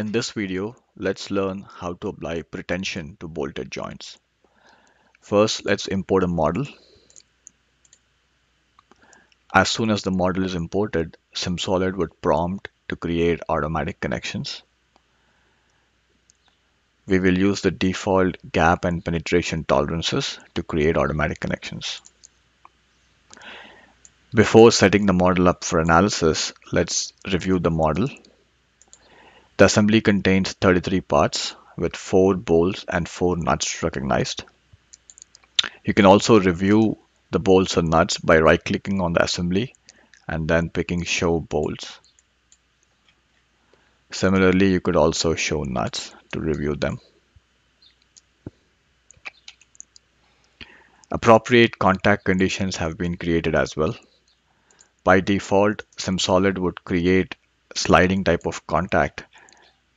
In this video, let's learn how to apply pretension to bolted joints. First, let's import a model. As soon as the model is imported, SimSolid would prompt to create automatic connections. We will use the default gap and penetration tolerances to create automatic connections. Before setting the model up for analysis, let's review the model. The assembly contains 33 parts with 4 bolts and 4 nuts recognized. You can also review the bolts and nuts by right clicking on the assembly and then picking show bolts. Similarly, you could also show nuts to review them. Appropriate contact conditions have been created as well. By default, SimSolid would create sliding type of contact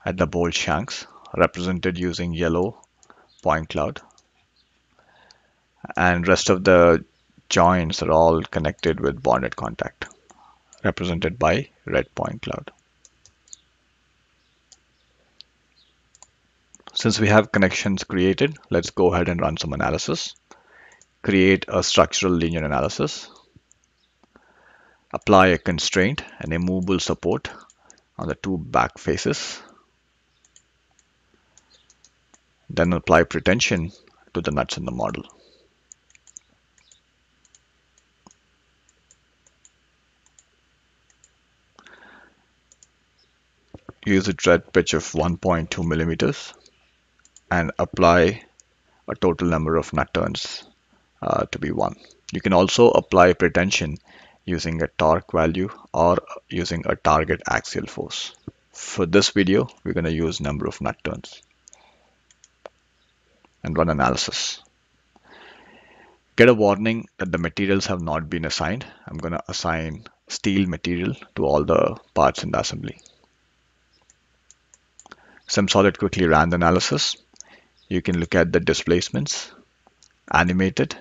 at the bolt shanks represented using yellow point cloud and rest of the joints are all connected with bonded contact represented by red point cloud. Since we have connections created, let's go ahead and run some analysis. Create a structural linear analysis apply a constraint and a movable support on the two back faces. Then apply pretension to the nuts in the model. Use a thread pitch of 1.2 millimeters and apply a total number of nut turns uh, to be 1. You can also apply pretension using a torque value or using a target axial force. For this video, we're going to use number of nut turns and run analysis. Get a warning that the materials have not been assigned. I'm going to assign steel material to all the parts in the assembly. SimSolid quickly ran the analysis. You can look at the displacements animated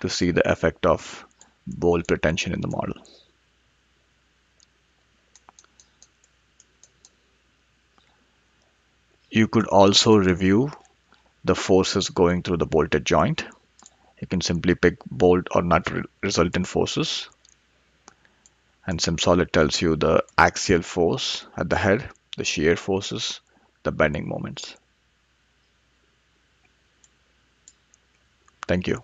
to see the effect of bolt pretension in the model. You could also review the forces going through the bolted joint. You can simply pick bolt or nut resultant forces. And SimSolid tells you the axial force at the head, the shear forces, the bending moments. Thank you.